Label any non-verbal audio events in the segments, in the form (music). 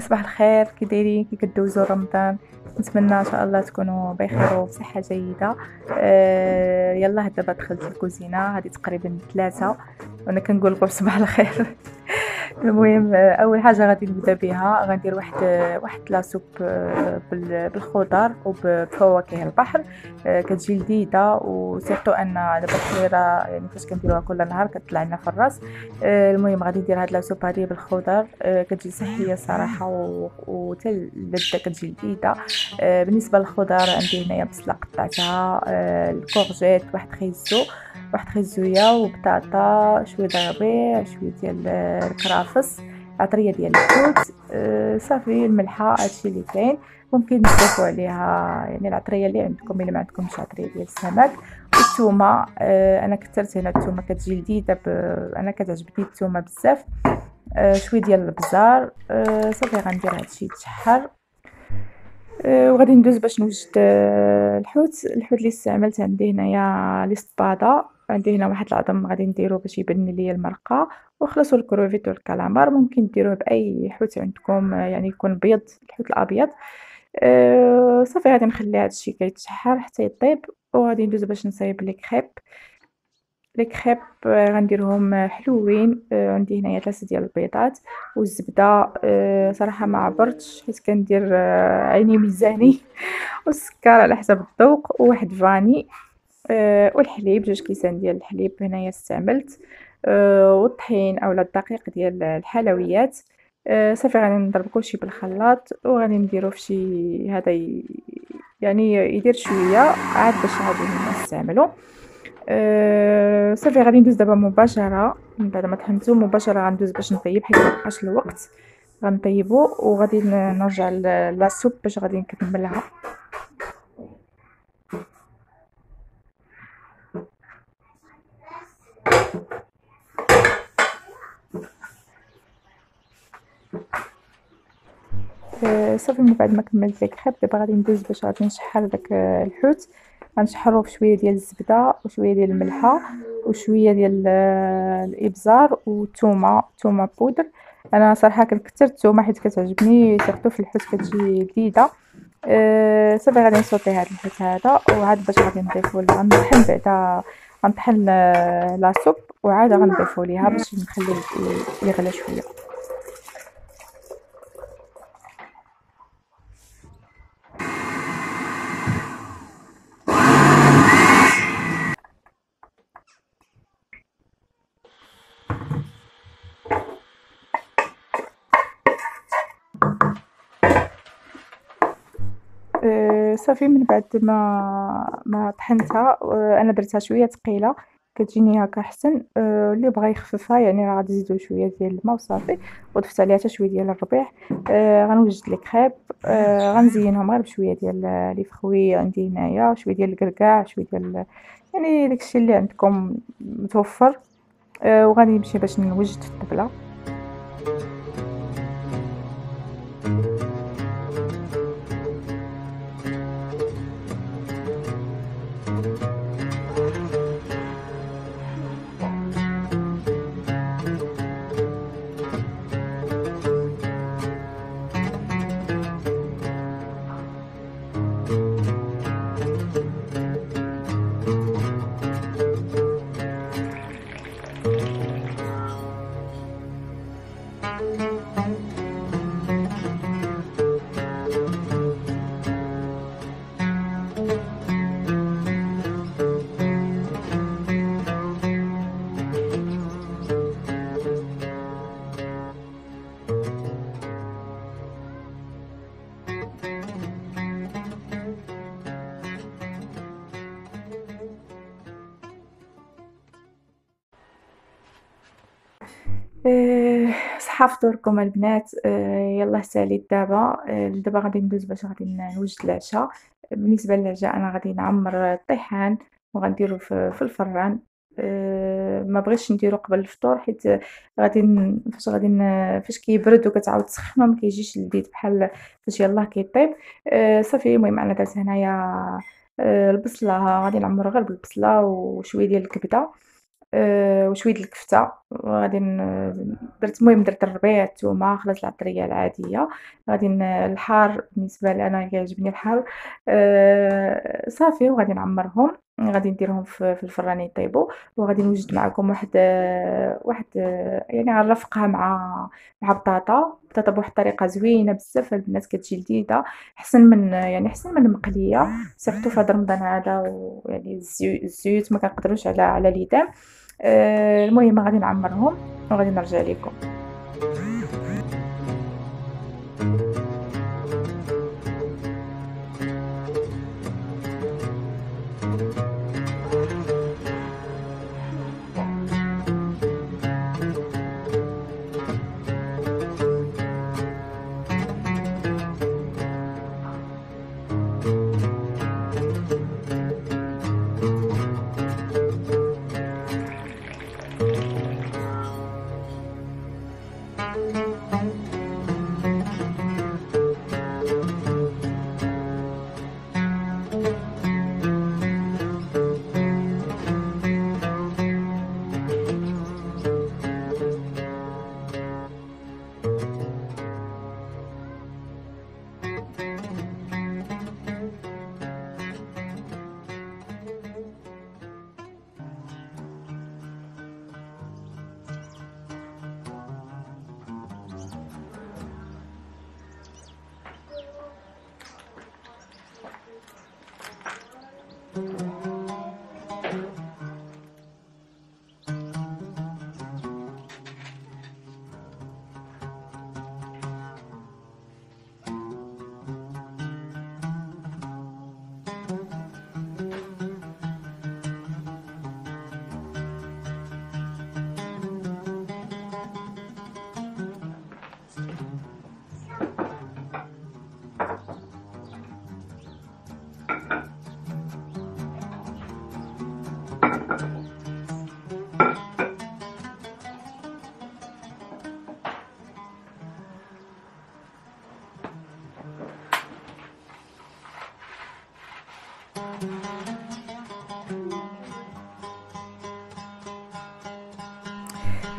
صباح الخير كي دايرين كي كدوزو رمضان. نتمنى إن شاء الله تكونوا بخير وبصحة جيدة. آه يلا دابا دخلت الكوزينة هذه تقريبا ثلاثة وأنا كنقول لكم صباح الخير. المهم أول حاجة غادي نبدأ بها. غندير واحد واحد لاسوب آه، بالخضر وبفواكه البحر آه، كتجي لذيذة. وسيرتو أن دابا الخيره يعني فاش كنديروها كل نهار كتطلع لنا في الراس. آه، المهم غادي ندير هاد لاسوب هادي بالخضر. كتجي صحية صراحة وحتى اللذه كتجي لذيذة. بالنسبة للخضر عندي هنايا بصلة قطعتها الكورجيت واحد خيزو واحد خيزوية وبطاطا شوية ربيع شوية ديال الكرافس عطريه ديال الحوت أه صافي الملحة هادشي اللي كاين. ممكن تضيفوا عليها يعني العطرية اللي عندكم إلا ما عندكمش عطرية ديال السمك. والثومه أه أنا كثرت هنا الثومه كتجي لذيذه أنا كتعجبني الثومه بزاف. أه شوية ديال البزار. أه صافي غندير هادشي يتشحر. أه وغادي ندوز باش نوجد أه الحوت. الحوت اللي استعملت عندي هنايا لي عندي هنا واحد العظم غادي نديرو باش يبان ليا المرقة. وخلصوا الكروفيت والكالامار ممكن ديروه بأي حوت عندكم يعني يكون بيض الحوت الأبيض. أه صافي غادي نخلي هادشي كيتشحر حتى يطيب. وغادي ندوز باش نصايب لي كريب. لي كريب غنديرهم حلوين. أه عندي هنايا ثلاثة ديال البيضات والزبدة. أه صراحة ما عبرتش حيت كندير أه عيني ميزاني. (laughs) والسكر على حسب الذوق. وواحد فاني. أه والحليب جوج كيسان ديال الحليب هنايا استعملت أه والطحين اولا الدقيق ديال الحلويات. أه صافي غادي نضرب كلشي بالخلاط وغادي نديرو فشي هذا يعني يدير شوية عاد باش غادي نستعملو. صافي غادي ندوز دابا مباشرة. من بعد ما طحنتو مباشرة غندوز باش نطيب حيت مبقاش الوقت. غنطيبو وغادي نرجع لاسوب باش غادي نكملها. صافي من بعد ما كملت لك خيب دابا غادي ندوز باش غادي نشحر داك الحوت. غنشحرو بشويه ديال الزبدة وشوية ديال الملحة وشوية ديال الإبزار وثومه ثومه بودر. أنا صراحة كنكثر الثومه حيت كتعجبني surtout في الحوت كتجي لذيذه أه صافي غادي نصوتي هذا الحوت هذا. وعاد باش غادي نضيفو غنطحن بعدا غنطحن la soupe وعاد غنضيفو ليها باش نخليه يغلى شوية. صافي من بعد ما ما طحنتها أنا درتها شوية ثقيلة كتجيني هكا احسن اللي بغى يخففها يعني راه غادي نزيدو شوية ديال الماء وصافي وضفت عليها حتى شوية ديال الربيع غنوجد لي كريب غنزينهم غير بشوية ديال لي فخوي عندي هنايا شوية ديال الكركاع شوية ديال يعني داكشي اللي عندكم متوفر وغادي نمشي باش نوجد في الطبلة. آآ صحة فطوركم البنات، آآ يلاه ساليت دابا، آآ دابا غادي ندوز باش غادي نوجد العشا، بالنسبة للعشاء أنا غادي نعمّر الطيحان وغنديرو في الفران، ما بغيتش نديرو قبل الفطور حيت غادي فاش غادي فاش كيبرد وكتعاود تسخّنو ما كيجيش لذيذ بحال فاش يلاه كيطيب، صافي المهم أنا درت هنايا آآ البصلة. غادي نعمّرو غير بالبصلة وشوية ديال الكبدة. د الكفتة. وغادي ن درت المهم درت الربيع، التومة، خلطت العطرية العادية، غادي الحار بالنسبة لي أنا كيعجبني الحار، آآ صافي وغادي نعمّرهم، غادي نديرهم في الفران يطيبوا، وغادي نوجد معاكم واحد واحد يعني غنرافقها مع مع بطاطا، بطاطا بواحد الطريقة زوينة بزاف البنات كتجي لذيذة، أحسن من يعني أحسن من المقلية، سيرتو في هاد رمضان هذا ويعني الزيو الزيوت ما كنقدروش على على الإدام. آه، المهم غادي نعمرهم وغادي نرجع لكم.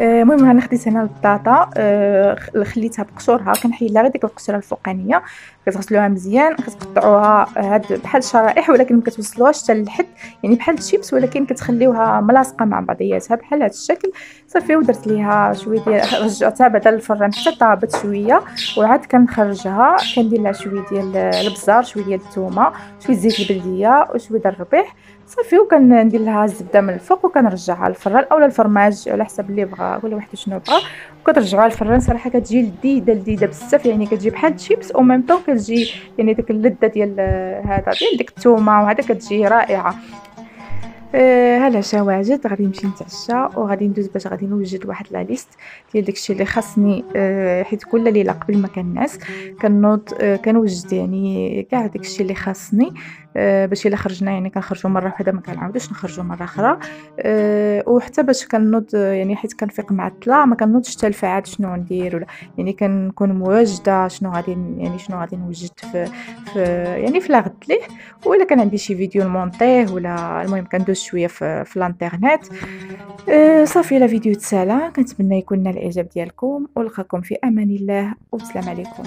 المهم أنا خديت هنا البطاطا أه خليتها بقشورها كنحيد غير ديك القشرة الفوقانية. كتغسلوها مزيان كتقطعوها هاد بحال الشرائح ولكن ما كتوصلوهاش حتى للحد. يعني بحال الشيبس ولكن كتخليوها ملاصقة مع بعضياتها بحال هذا الشكل. صافي ودرت ليها شوية ديال رجعتها بعد الفران حتى طابت شوية وعاد كنخرجها. كندير لها شوية ديال البزار شوية ديال الثومه شوية زيت البلدية وشوية ديال الربيح. صافي وكندير لها الزبدة من الفوق وكنرجعها للفران. أولا الفرماج على حسب اللي بغا كل واحد شنو بغا. وكترجعوها للفران صراحة كتجي لذيذة لذيذة بزاف. يعني كتجي بحال الشيبس أو ميم طون كتجي يعني ديك اللذة ديال هذا ديال ديك الثومه وهذا كتجي رائعة. آه هلا واجد غادي نمشي نتعشى وغادي ندوز باش غادي نوجد واحد la liste ديال داكشي اللي خاصني آه حيت كل ليلة قبل ما كنعس كنوض آه كنوجد يعني كاع داكشي اللي خاصني. آه، باش إلا خرجنا يعني كنخرجوا مرة واحدة ما كنعاودوش نخرجوا مرة أخرى. أه وحتى باش كنوض يعني حيت كنفيق مع الطلا ما كنوضش حتى الفعاد شنو ندير ولا يعني كنكون مواجدة شنو غادي يعني شنو غادي نوجد في, في يعني في لاغد ليه ولا كان عندي شي فيديو نمونطيه ولا المهم كندوز شوية في, في الانترنت. أه صافي لا فيديو تسالى. كنتمنى يكون نال الإعجاب ديالكم. ولقاكم في أمان الله. والسلام عليكم.